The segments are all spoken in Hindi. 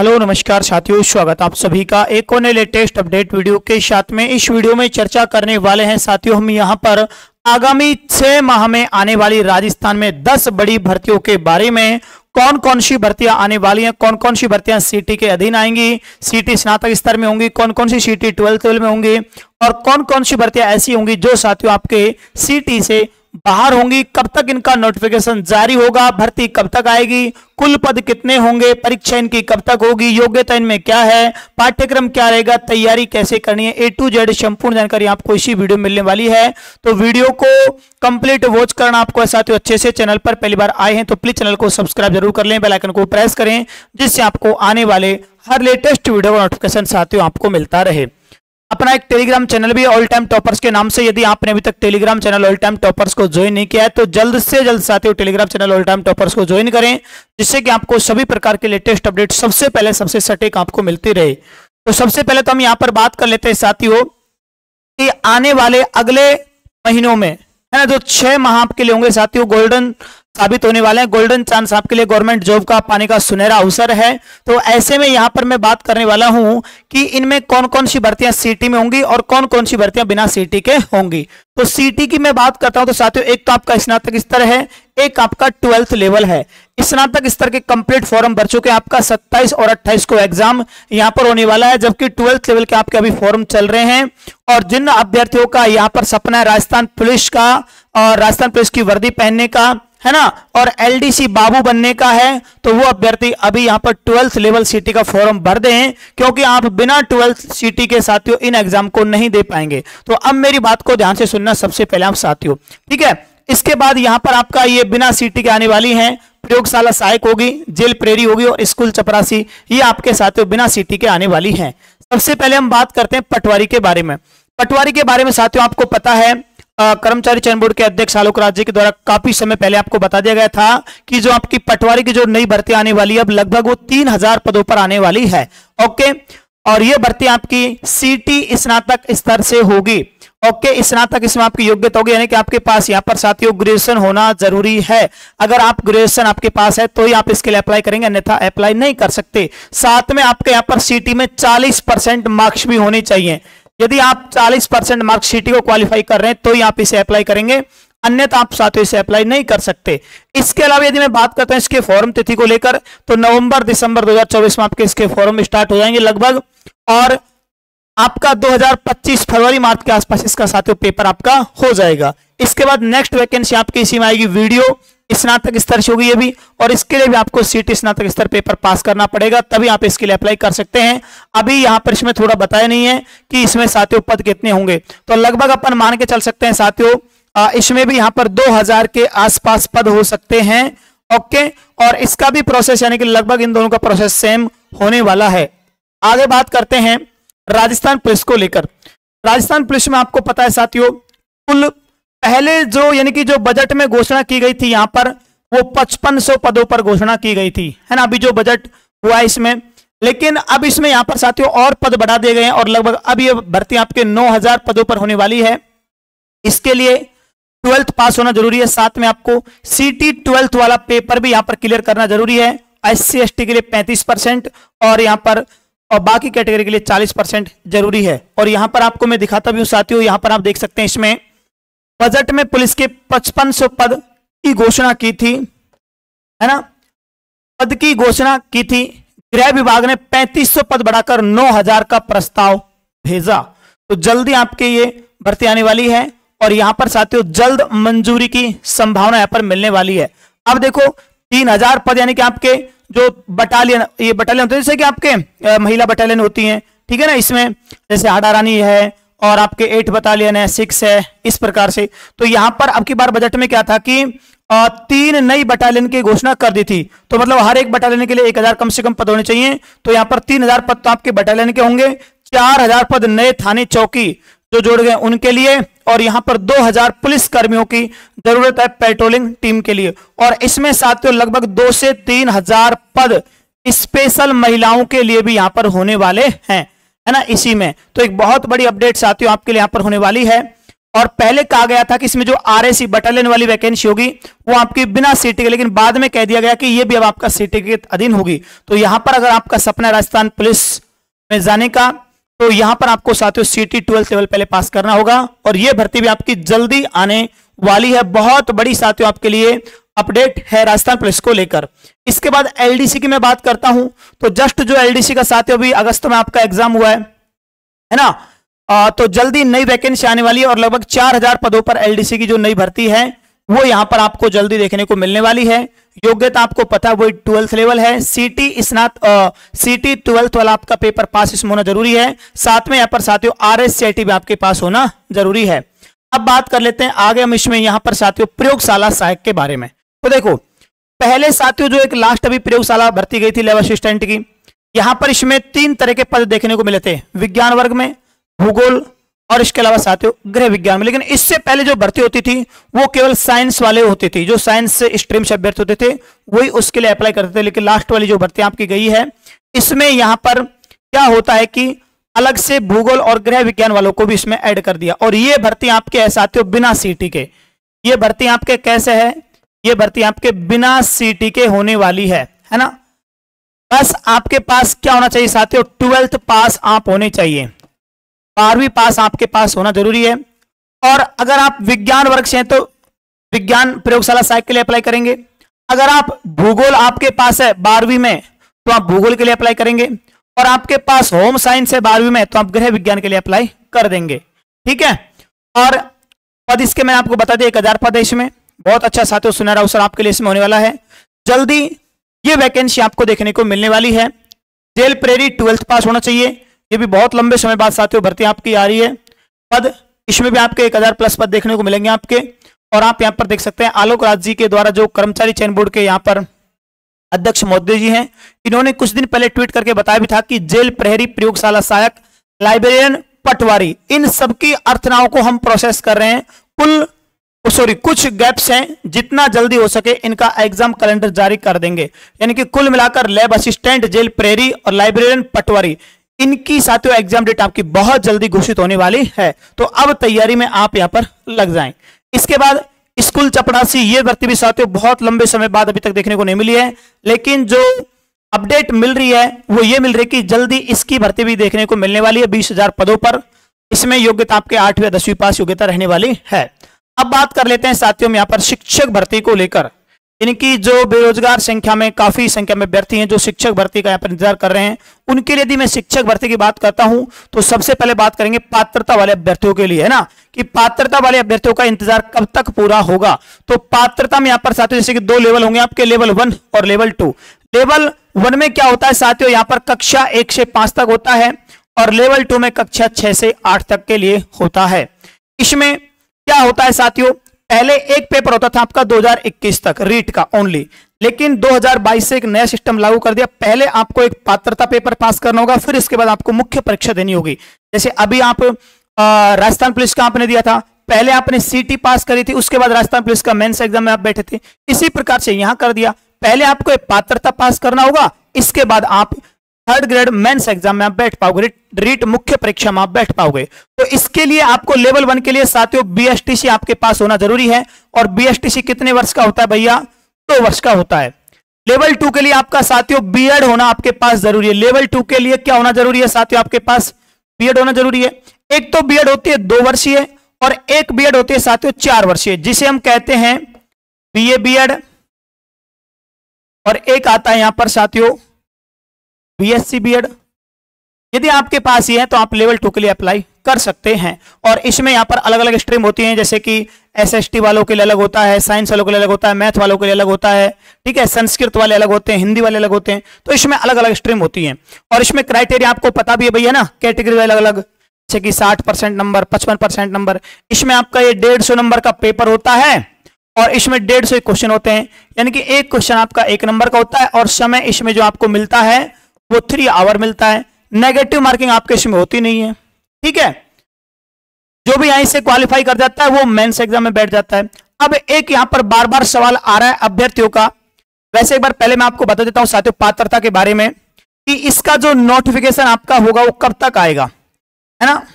हेलो, नमस्कार साथियों, स्वागत आप सभी का एक और लेटेस्ट अपडेट वीडियो के साथ में। इस वीडियो में चर्चा करने वाले हैं साथियों, हम यहाँ पर आगामी छह माह में आने वाली राजस्थान में दस बड़ी भर्तियों के बारे में कौन कौन सी भर्तियाँ आने वाली हैं कौन कौन सी भर्तियाँ सीटी के अधीन आएँगी सीटी स्नातक स्तर में होंगी कौन कौन सी सीटी ट्वेल्थ में होंगी और कौन कौन सी भर्तियाँ ऐसी होंगी जो साथियों आपके सीटी से बाहर होंगी, कब तक इनका नोटिफिकेशन जारी होगा, भर्ती कब तक आएगी, कुल पद कितने होंगे, परीक्षा इनकी कब तक होगी, योग्यता इनमें क्या है, पाठ्यक्रम क्या रहेगा, तैयारी कैसे करनी है ए टू जेड संपूर्ण जानकारी आपको इसी वीडियो में मिलने वाली है। तो वीडियो को कंप्लीट वॉच करना आपको साथियों, अच्छे से चैनल पर पहली बार आए हैं तो प्लीज़ चैनल को सब्सक्राइब ज़रूर कर लें बेलाइकन को प्रेस करें, जिससे आपको आने वाले हर लेटेस्ट वीडियो का नोटिफिकेशन साथियों, आपको मिलता रहे। अपना एक टेलीग्राम चैनल भी ऑल टाइम टॉपर्स के नाम से, यदि आपने अभी तक Telegram channel all time toppers को ज्वाइन नहीं किया है तो जल्द से जल्द साथियों Telegram channel all time toppers को ज्वाइन करें, जिससे कि आपको सभी प्रकार के लेटेस्ट अपडेट सबसे पहले, सबसे सटीक आपको मिलती रहे। तो सबसे पहले तो हम यहाँ पर बात कर लेते हैं साथियों कि आने वाले अगले महीनों में, है ना, जो छह माह आपके लिए होंगे साथियों गोल्डन साबित होने वाले हैं। गोल्डन चांस आपके लिए गवर्नमेंट जॉब का पाने का सुनहरा अवसर है। तो ऐसे में यहाँ पर मैं बात करने वाला हूँ कि इनमें कौन कौन सी भर्तियाँ सीटी में होंगी और कौन कौन सी भर्तियाँ बिना सीटी के होंगी। तो सीटी की मैं बात करता हूँ तो साथियों, एक तो आपका स्नातक स्तर है, एक आपका ट्वेल्थ लेवल है। स्नातक स्तर के कंप्लीट फॉर्म भर चुके आपका 27 और 28 को एग्ज़ाम यहाँ पर होने वाला है, जबकि ट्वेल्थ लेवल के आपके अभी फॉर्म चल रहे हैं। और जिन अभ्यर्थियों का यहाँ पर सपना है राजस्थान पुलिस का, और राजस्थान पुलिस की वर्दी पहनने का है ना? और एलडीसी बाबू बनने का है तो वो अभ्यर्थी अभी यहाँ पर ट्वेल्थ लेवल सीटी का फॉर्म भर दें, क्योंकि आप बिना ट्वेल्थ सीटी के साथियों इन एग्ज़ाम को नहीं दे पाएँगे। तो अब मेरी बात को ध्यान से सुनना सबसे पहले आप साथियों। ठीक है? इसके बाद यहाँ पर आपका ये बिना सीटी के आने वाली है, प्रयोगशाला सहायक होगी, जेल प्रेरी होगी और स्कूल चपरासी, ये आपके साथियों बिना सीटी के आने वाली है। सबसे पहले हम बात करते हैं पटवारी के बारे में। पटवारी के बारे में साथियों आपको पता है कर्मचारी चयन बोर्ड के अध्यक्ष आलोक राज्य के द्वारा काफ़ी समय पहले आपको बता दिया गया था कि जो आपकी पटवारी की जो नई भर्ती आने वाली है, अब लगभग वो तीन हज़ार पदों पर आने वाली है। ओके? और ये भर्ती आपकी सीटी स्नातक स्तर से होगी। ओके? स्नातक इसमें आपकी योग्यता होगी, यानी कि आपके पास यहाँ पर साथियों ग्रेजुएशन होना ज़रूरी है। अगर आप ग्रेजुएशन आपके पास है तो ही आप इसके लिए अप्लाई करेंगे, अन्यथा अप्लाई नहीं कर सकते। साथ में आपके यहाँ पर सीटी में 40 परसेंट मार्क्स भी होने चाहिए। यदि आप 40 परसेंट मार्क्स सीटी को क्वालिफाई कर रहे हैं तो ही आप इसे अप्लाई करेंगे। अन्यथा आप साथियों इसे अप्लाई नहीं कर सकते। इसके अलावा यदि मैं बात करता हूँ इसके फॉर्म तिथि को लेकर तो नवंबर दिसंबर 2024 में आपके इसके फॉर्म स्टार्ट हो जाएँगे लगभग। और आपका 2025 फरवरी मार्च के आसपास इसका साथियों पेपर आपका हो जाएगा। इसके बाद नेक्स्ट वैकेंसी आपकी इसी में आएगी वीडियो। स्नातक स्तर से होगी ये भी, और इसके लिए भी आपको सीटी स्नातक स्तर पेपर पास करना पड़ेगा, तभी आप इसके लिए अप्लाई कर सकते हैं। अभी यहाँ पर इसमें थोड़ा बताया नहीं है कि इसमें साथियों पद कितने होंगे। तो लगभग अपन मान के चल सकते हैं साथियों इसमें भी यहाँ पर 2000 के आसपास पद हो सकते हैं ओके और इसका भी प्रोसेस यानी कि लगभग इन दोनों का प्रोसेस सेम होने वाला है। आगे बात करते हैं राजस्थान पुलिस को लेकर। राजस्थान पुलिस में आपको पता है साथियों, कुल पहले जो, यानी कि जो बजट में घोषणा की गई थी यहाँ पर, वो 5500 पदों पर घोषणा की गई थी। है ना? अभी जो बजट हुआ इसमें। लेकिन अब इसमें यहाँ पर साथियों और पद बढ़ा दिए गए हैं और लगभग अब ये भर्ती आपके 9000 पदों पर होने वाली है। इसके लिए ट्वेल्थ पास होना ज़रूरी है। साथ में आपको सीटी ट्वेल्थ वाला पेपर भी यहाँ पर क्लियर करना ज़रूरी है। एस सी एस टी के लिए पैंतीस परसेंट और यहाँ पर, और बाकी कैटेगरी के लिए 40 परसेंट ज़रूरी है। और यहाँ पर आपको मैं दिखाता भी हूँ साथियों, यहाँ पर आप देख सकते हैं इसमें। बजट में पुलिस के 5500 पद की घोषणा की थी, है ना? पद की घोषणा की थी, गृह विभाग ने 3500 पद बढ़ाकर 9000 का प्रस्ताव भेजा। तो जल्दी आपके ये भर्ती आने वाली है और यहाँ पर साथियों, जल्द मंजूरी की संभावना यहाँ पर मिलने वाली है। अब देखो, तीन हज़ार पद यानी कि आपके जो बटालियन, ये बटालियन होते हैं, जैसे कि आपके महिला बटालियन होती हैं, ठीक है ना? इसमें जैसे हाडा रानी है और आपके एट बटालियन है सिक्स है, इस प्रकार से। तो यहाँ पर अब की बार बजट में क्या था कि तीन नई बटालियन की घोषणा कर दी थी। तो मतलब हर एक बटालियन के लिए एक हज़ार कम से कम पद होने चाहिए। तो यहाँ पर तीन हज़ार पद तो आपके बटालियन के होंगे, चार हज़ार पद नए थाने चौकी जो जोड़ गए उनके लिए, और यहाँ पर 2000 पुलिस कर्मियों की ज़रूरत है पेट्रोलिंग टीम के लिए। और इसमें साथियों, लगभग दो से तीन हज़ार पद स्पेशल महिलाओं के लिए भी यहाँ पर होने वाले हैं। है ना, इसी में। तो एक बहुत बड़ी अपडेट साथियों आपके लिए यहाँ पर होने वाली है। और पहले कहा गया था कि इसमें जो आरएसी बटालियन वाली वैकेंसी होगी, वो आपकी बिना सीटी के, लेकिन बाद में कह दिया गया कि ये भी अब आपका सीटी के अधीन होगी। तो यहाँ पर अगर आपका सपना राजस्थान पुलिस में जाने का तो यहाँ पर आपको साथियों सीटी ट्वेल्थ लेवल पहले पास करना होगा। और ये भर्ती भी आपकी जल्दी आने वाली है। बहुत बड़ी साथियों आपके लिए अपडेट है राजस्थान पुलिस को लेकर। इसके बाद एलडीसी की मैं बात करता हूँ तो जस्ट जो एलडीसी का साथियों अभी अगस्त में आपका एग्ज़ाम हुआ है है ना? आ, तो जल्दी नई वैकेंसी आने वाली है और लगभग 4000 पदों पर एलडीसी की जो नई भर्ती है वो यहाँ पर आपको जल्दी देखने को मिलने वाली है। योग्यता आपको पता वो ट्वेल्थ लेवल है। सीटी स्नात सीटी ट्वेल्थ वाला आपका पेपर पास इसमें होना ज़रूरी है। साथ में यहाँ पर साथियों आर एस भी आपके पास होना ज़रूरी है। अब बात कर लेते हैं आगे हम इसमें यहाँ पर साथियों प्रयोगशाला सहायक के बारे में। तो देखो, पहले साथियों, जो एक लास्ट अभी प्रयोगशाला भर्ती गई थी लेवल असिस्टेंट की, यहाँ पर इसमें तीन तरह के पद देखने को मिले थे, विज्ञान वर्ग में, भूगोल, और इसके अलावा साथियों, गृह विज्ञान में। लेकिन इससे पहले जो भर्ती होती थी, वो केवल साइंस वाले होते थे, जो साइंस से स्ट्रीम से अभ्यर्थी होते थे, वही उसके लिए अप्लाई करते थे। लेकिन लास्ट वाली जो भर्ती आपकी गई है, इसमें यहाँ पर क्या होता है कि अलग से भूगोल और गृह विज्ञान वालों को भी इसमें ऐड कर दिया। और ये भर्ती आपके है साथियों, बिना सीटी के। ये भर्ती आपके कैसे है? ये भर्ती आपके बिना सीटी के होने वाली है है ना? बस आपके पास क्या होना चाहिए साथियों? ट्वेल्थ पास आप होने चाहिए। बारहवीं पास आपके पास होना ज़रूरी है। और अगर आप विज्ञान वर्ग से हैं तो विज्ञान प्रयोगशाला सहायक के लिए अप्लाई करेंगे। अगर आप भूगोल आपके पास है बारहवीं में तो आप भूगोल के लिए अप्लाई करेंगे। और आपके पास होम साइंस है बारहवीं में तो आप गृह विज्ञान के लिए अप्लाई कर देंगे। ठीक है? और पद इसके मैं आपको बता दें एक हज़ार पद इसमें। बहुत अच्छा साथियों सुनहरा अवसर आपके लिए इसमें होने वाला है। जल्दी ये वैकेंसी आपको देखने को मिलने वाली है। जेल प्रेरी ट्वेल्थ पास होना चाहिए। ये भी बहुत लंबे समय बाद साथियों, भर्ती आपकी आ रही है। पद, इसमें भी आपके एक हज़ार प्लस पद देखने को मिलेंगे आपके। और आप यहाँ पर देख सकते हैं, आलोक राज जी के द्वारा जो कर्मचारी चयन बोर्ड के यहाँ पर अध्यक्ष मोदी जी हैं, इन्होंने कुछ दिन पहले ट्वीट करके बताया भी था कि जेल प्रहरी प्रयोगशाला सहायक, लाइब्रेरियन, पटवारी, इन सबकी अर्थनाओं को हम प्रोसेस कर रहे हैं। कुल सॉरी कुछ गैप्स हैं, जितना जल्दी हो सके इनका एग्ज़ाम कैलेंडर जारी कर देंगे। यानी कि कुल मिलाकर लैब असिस्टेंट जेल प्रेरी और लाइब्रेरियन पटवारी, इनकी साथियों एग्ज़ाम डेट आपकी बहुत जल्दी घोषित होने वाली है। तो अब तैयारी में आप यहाँ पर लग जाएँ। इसके बाद स्कूल चपड़ासी, ये भर्ती भी साथियों बहुत लंबे समय बाद अभी तक देखने को नहीं मिली है। लेकिन जो अपडेट मिल रही है, वो ये मिल रही है कि जल्दी इसकी भर्ती भी देखने को मिलने वाली है बीस पदों पर। इसमें योग्यता आपके आठवीं दसवीं पास योग्यता रहने वाली है। अब बात कर लेते हैं साथियों यहाँ पर शिक्षक भर्ती को लेकर। इनकी जो बेरोजगार संख्या में काफ़ी संख्या में अभ्यर्थी हैं, जो शिक्षक भर्ती का यहाँ पर इंतज़ार कर रहे हैं, उनके लिए यदि मैं शिक्षक भर्ती की बात करता हूँ। तो सबसे पहले बात करेंगे पात्रता वाले अभ्यर्थियों के लिए, है ना? कि पात्रता वाले अभ्यर्थियों का इंतज़ार कब तक पूरा होगा? तो पात्रता में यहाँ पर साथियों, जैसे कि दो लेवल होंगे आपके, लेवल वन और लेवल टू। लेवल वन में क्या होता है साथियों, यहाँ पर कक्षा एक से पाँच तक होता है और लेवल टू में कक्षा छह से आठ तक के लिए होता है। इसमें क्या होता है साथियों? पहले एक पेपर होता था आपका 2021 तक रीट का ओनली लेकिन 2022 से एक नया सिस्टम लागू कर दिया। पहले आपको एक पात्रता पेपर पास करना होगा, फिर इसके बाद आपको मुख्य परीक्षा देनी होगी। जैसे अभी आप राजस्थान पुलिस का आपने दिया था। पहले आपने सीटी पास करी थी, उसके बाद राजस्थान पुलिस का मेंस एग्ज़ाम में आप बैठे थे। इसी प्रकार से यहाँ कर दिया। पहले आपको एक पात्रता पास करना होगा, इसके बाद आप थर्ड ग्रेड मेंस एग्ज़ाम में आप बैठ पाओगे, रीट मुख्य परीक्षा में आप बैठ पाओगे। तो इसके लिए आपको लेवल वन के लिए साथियों बीएसटीसी आपके पास होना ज़रूरी है। और बीएसटीसी कितने वर्ष का होता है भैया? दो वर्ष का होता है। लेवल टू के लिए आपका साथियों बीएड होना आपके पास ज़रूरी है। लेवल टू के लिए क्या होना ज़रूरी है साथियों आपके पास? बीएड होना ज़रूरी है। एक तो बीएड होती है, दो वर्षीय, और एक बीएड होती है साथियों, चार वर्षीय, जिसे हम कहते हैं बीए बीएड और एक आता है यहाँ पर साथियों बीएससी बीएड यदि आपके पास ये है तो आप लेवल टू के लिए अप्लाई कर सकते हैं। और इसमें यहाँ पर अलग अलग स्ट्रीम होती हैं, जैसे कि एसएसटी वालों के लिए अलग होता है साइंस वालों के लिए अलग होता है मैथ वालों के लिए अलग होता है, ठीक है? संस्कृत वाले अलग होते हैं, हिंदी वाले अलग होते हैं तो इसमें अलग अलग स्ट्रीम होती है। और इसमें क्राइटेरिया आपको पता भी है भैया ना कैटेगरी अलग अलग जैसे कि साठ परसेंट नंबर पचपन परसेंट नंबर इसमें आपका ये डेढ़ सौ नंबर का पेपर होता है, और इसमें डेढ़ सौ क्वेश्चन होते हैं। यानी कि एक क्वेश्चन आपका एक नंबर का होता है, और समय इसमें जो आपको मिलता है वो थ्री आवर मिलता है। नेगेटिव मार्किंग आपके इसमें होती नहीं है। ठीक है? जो भी यहीं से क्वालिफाई कर जाता है, वो मेंस एग्ज़ाम में बैठ जाता है। अब एक यहाँ पर बार बार सवाल आ रहा है अभ्यर्थियों का। वैसे एक बार पहले मैं आपको बता देता हूँ साथियों पात्रता के बारे में कि इसका जो नोटिफिकेशन आपका होगा, वो कब तक आएगा? है ना?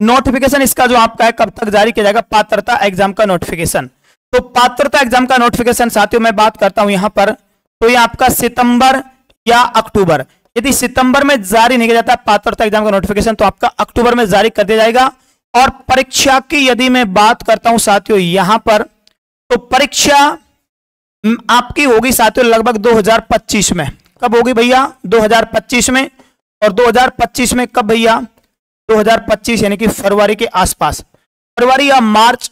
नोटिफिकेशन इसका जो आपका है, कब तक जारी किया जाएगा? पात्रता एग्ज़ाम का नोटिफिकेशन तो पात्रता एग्ज़ाम का नोटिफिकेशन साथियों, मैं बात करता हूँ यहाँ पर। तो ये आपका सितंबर या अक्टूबर। यदि सितंबर में जारी नहीं किया जाता पात्रता एग्ज़ाम का नोटिफिकेशन तो आपका अक्टूबर में जारी कर दिया जाएगा। और परीक्षा की यदि मैं बात करता हूँ साथियों यहाँ पर तो परीक्षा आपकी होगी साथियों लगभग 2025 में। कब होगी भैया? 2025 में। और 2025 में कब भैया? 2025 यानी कि फरवरी के आसपास। फरवरी या मार्च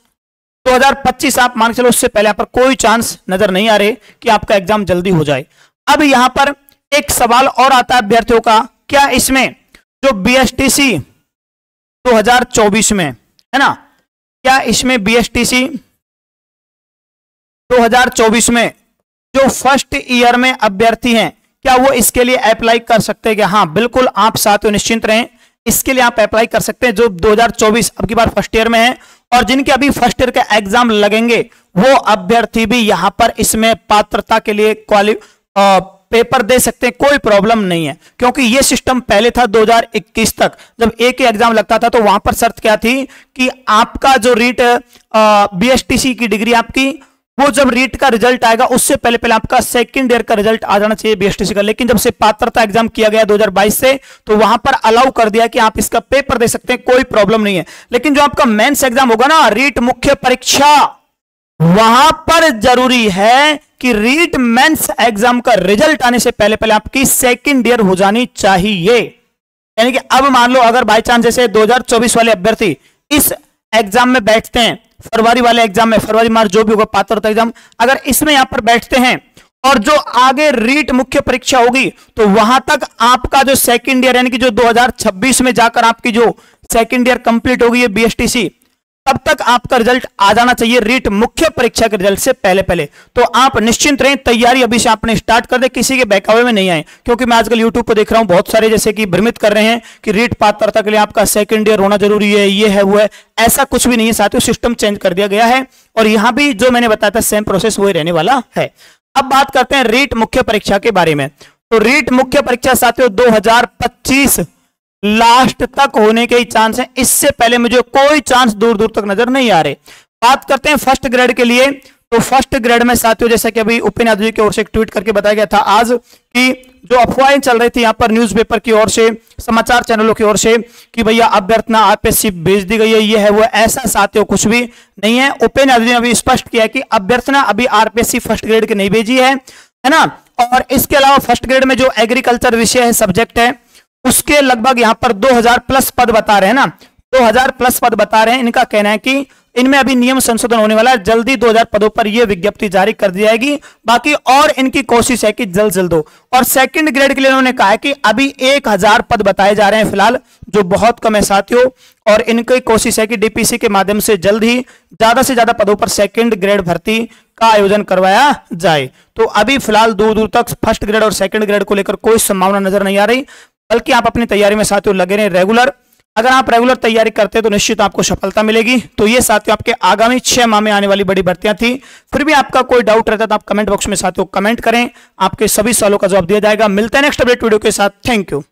2025 आप मान चलो उससे पहले यहाँ पर कोई चांस नज़र नहीं आ रहे कि आपका एग्ज़ाम जल्दी हो जाए। अब यहाँ पर एक सवाल और आता है अभ्यर्थियों का, क्या इसमें जो बीएसटीसी 2024 में, है ना? क्या इसमें बीएसटीसी 2024 में जो फ़र्स्ट ईयर में अभ्यर्थी हैं, क्या वो इसके लिए अप्लाई कर सकते हैं? हाँ बिल्कुल आप साथ निश्चिंत रहें। इसके लिए आप अप्लाई कर सकते हैं जो 2024 अब की बार फ़र्स्ट ईयर में है और जिनके अभी फ़र्स्ट ईयर के एग्ज़ाम लगेंगे, वो अभ्यर्थी भी यहाँ पर इसमें पात्रता के लिए क्वालि पेपर दे सकते हैं, कोई प्रॉब्लम नहीं है। क्योंकि ये सिस्टम पहले था 2021 तक। जब एक ही एग्ज़ाम लगता था तो वहाँ पर शर्त क्या थी कि आपका जो रीट बीएसटीसी की डिग्री आपकी, वो जब रीट का रिज़ल्ट आएगा, उससे पहले पहले आपका सेकंड ईयर का रिज़ल्ट आ जाना चाहिए बीएसटीसी का। लेकिन जब से पात्रता एग्ज़ाम किया गया 2022 से तो वहाँ पर अलाउ कर दिया कि आप इसका पेपर दे सकते हैं, कोई प्रॉब्लम नहीं है। लेकिन जो आपका मेंस एग्ज़ाम होगा ना, रीट मुख्य परीक्षा, वहाँ पर ज़रूरी है कि रीट मेंस एग्ज़ाम का रिज़ल्ट आने से पहले पहले आपकी सेकेंड ईयर हो जानी चाहिए। यानी कि अब मान लो, अगर बाई चांस जैसे 2024 वाले अभ्यर्थी इस एग्ज़ाम में बैठते हैं, फरवरी वाले एग्ज़ाम में, फरवरी, मार्च, जो भी होगा पात्रता एग्ज़ाम अगर इसमें यहाँ पर बैठते हैं, और जो आगे रीट मुख्य परीक्षा होगी तो वहाँ तक आपका जो सेकंड ईयर यानी कि जो 2026 में जाकर आपकी जो सेकंड ईयर कंप्लीट होगी ये बीएसटीसी तब तक आपका रिज़ल्ट आ जाना चाहिए रीट मुख्य परीक्षा के रिज़ल्ट से पहले पहले। तो आप निश्चिंत रहें, तैयारी अभी से आपने स्टार्ट कर दे, किसी के बैकावे में नहीं आए। क्योंकि मैं आजकल यूट्यूब पर देख रहा हूँ, बहुत सारे जैसे कि भ्रमित कर रहे हैं कि रीट पात्रता के लिए आपका सेकंड ईयर होना ज़रूरी है, ये है, वो है। ऐसा कुछ भी नहीं है, साथियों सिस्टम चेंज कर दिया गया है। और यहाँ भी जो मैंने बताया था सेम प्रोसेस वही रहने वाला है। अब बात करते हैं रीट मुख्य परीक्षा के बारे में। तो रीट मुख्य परीक्षा, साथियों, दो हज़ार पच्चीस लास्ट तक होने के ही चांस है। इससे पहले मुझे कोई चांस दूर दूर तक नज़र नहीं आ रहे। बात करते हैं फ़र्स्ट ग्रेड के लिए। तो फ़र्स्ट ग्रेड में साथियों, जैसे कि अभी उपेन्द्र यादव जी की ओर से ट्वीट करके बताया गया था आज कि जो अफवाहें चल रही थी यहाँ पर न्यूज़पेपर की ओर से, समाचार चैनलों की ओर से कि भैया अभ्यर्थना आरपीएससी भेज दी गई है, ये है वो, ऐसा साथियों कुछ भी नहीं है। उपेन्द्र यादव ने अभी स्पष्ट किया कि अभ्यर्थना अभी आरपीएससी फ़र्स्ट ग्रेड की नहीं भेजी है है ना? और इसके अलावा फ़र्स्ट ग्रेड में जो एग्रीकल्चर विषय है सब्जेक्ट है उसके लगभग यहाँ पर 2000 प्लस पद बता रहे हैं ना। 2000 प्लस पद बता रहे हैं। इनका कहना है कि इनमें अभी नियम संशोधन होने वाला है। जल्दी 2000 पदों पर यह विज्ञप्ति जारी कर दी जाएगी। बाकी और इनकी कोशिश है कि जल्द जल्द हो। और सेकंड ग्रेड के लिए उन्होंने कहा है कि अभी 1000 पद बताए जा रहे हैं फ़िलहाल, जो बहुत कम है साथियों। और इनकी कोशिश है कि डीपीसी के माध्यम से जल्द ही ज़्यादा से ज़्यादा पदों पर सेकंड ग्रेड भर्ती का आयोजन करवाया जाए। तो अभी फ़िलहाल दूर दूर तक फ़र्स्ट ग्रेड और सेकंड ग्रेड को लेकर कोई संभावना नज़र नहीं आ रही। बल्कि आप अपनी तैयारी में साथियों लगे रहें रेगुलर अगर आप रेगुलर तैयारी करते हैं तो निश्चित आपको सफलता मिलेगी। तो ये साथियों आपके आगामी छह माह में आने वाली बड़ी भर्तियाँ थी। फिर भी आपका कोई डाउट रहता है तो आप कमेंट बॉक्स में साथियों कमेंट करें। आपके सभी सवालों का जवाब दिया जाएगा। मिलते हैं नेक्स्ट अपडेट वीडियो के साथ। Thank you